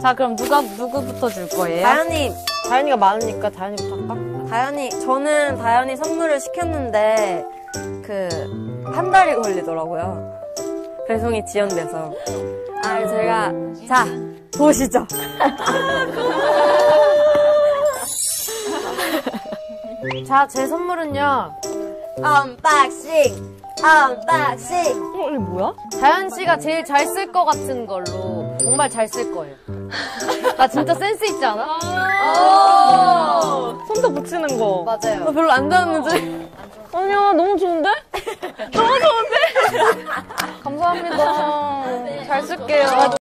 자, 그럼 누가, 누구부터 줄 거예요? 다현이, 다현이가 많으니까 다현이부터 할까? 다현이, 저는 다현이 선물을 시켰는데, 그, 한 달이 걸리더라고요. 배송이 지연돼서. 아, 제가, 자, 보시죠. 자, 제 선물은요. Unboxing! Unboxing! 어, 이게 뭐야? 다현 씨가 제일 잘 쓸 것 같은 걸로 정말 잘 쓸 거예요. 나 진짜 센스 있지 않아? 손도 붙이는 거. 맞아요. 나 별로 안 닿았는데. 아니야, 너무 좋은데? 너무 좋은데? 감사합니다. 잘 쓸게요.